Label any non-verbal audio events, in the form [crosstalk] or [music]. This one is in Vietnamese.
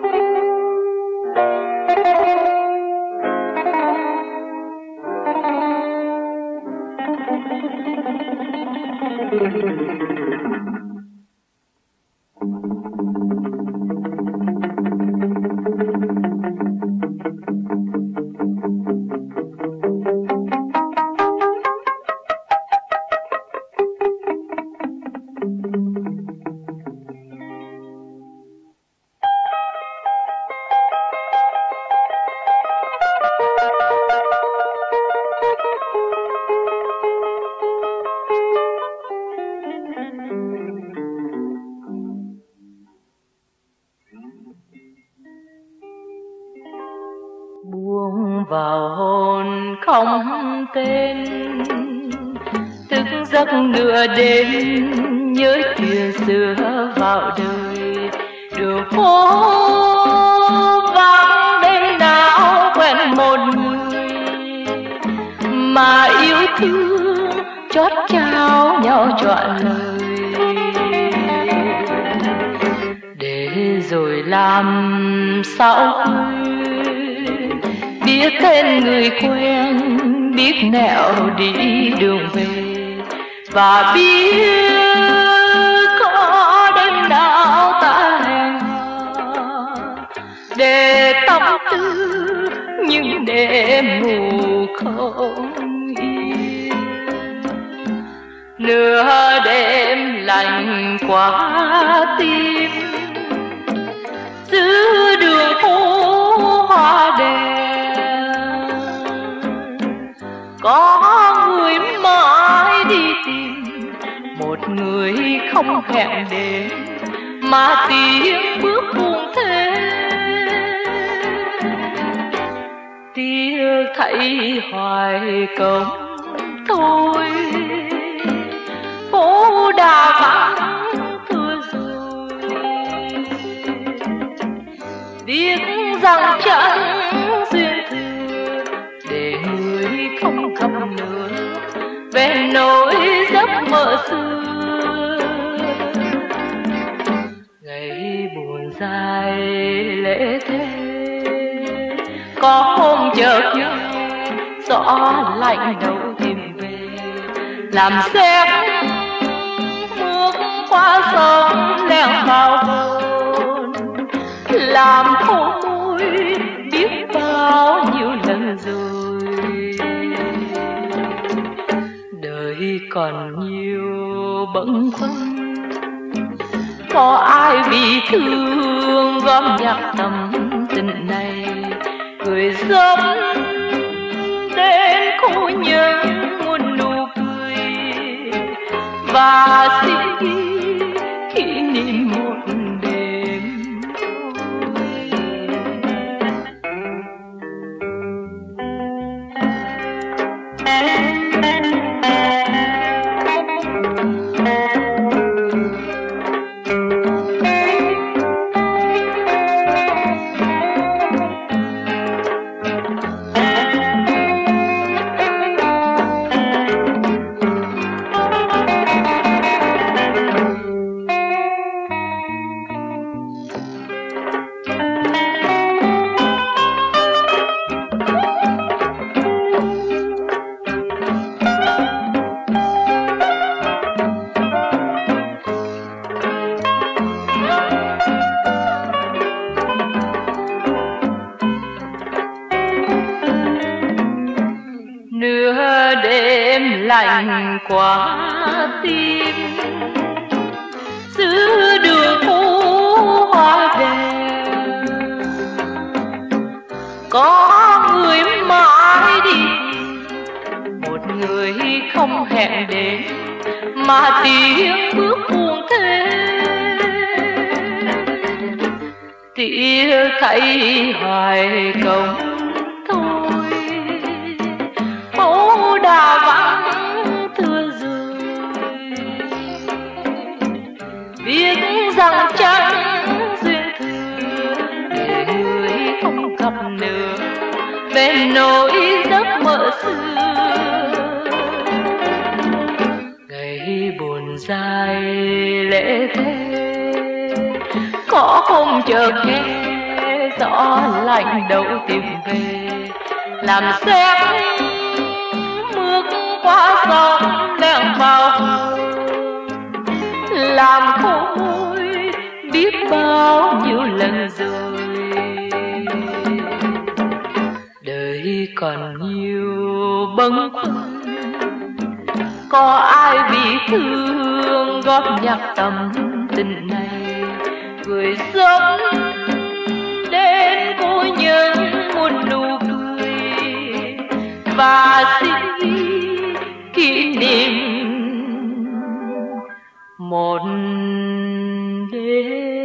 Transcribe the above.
buông [laughs] vào hồn không tên. Thức giấc nửa đêm nhớ chuyện xưa vào đời. Đường phố vắng đêm nào quen một người. Mà yêu thương chót trao nhau trọn lời. Để rồi làm sao biết tên người quen, biết nẻo đi đường về. Và biết có đêm nào ta hẹn để tâm tư nhưng để ngủ không yên. Nửa đêm lạnh quá tim không hẹn đến, mà tiếng bước buồn thế tiếc thấy hoài công thôi phố đà vắng thưa rồi. Biết rằng chẳng duyên thừa để người không gặp nữa về nỗi dài lễ thế. Có hôm chợt nhớ gió lạnh đầu tìm về, làm xem bước qua sông leo vào vườn. Làm khô môi biết bao nhiêu lần rồi. Đời còn nhiều bận tâm có ai bị thương? Gom nhặt tâm tình này, người sống đến cô nhân muôn nụ cười. Và xin ghi kỷ niệm một đêm lạnh quá tim. Giữa đường phố hoa đèn có người mãi đi. Một người không hẹn đến, mà tiếng bước buồn thế tiếc thấy hoài công không gặp về nỗi giấc mơ xưa. Ngày buồn dài lễ thế, có không chợt nghe gió lạnh đâu tìm về, làm xét đời còn nhiều bâng khuâng. Có ai vì thương góp nhặt tâm tình này? Người sống đến cô nhân một nụ cười. Và xin kỷ niệm một đêm.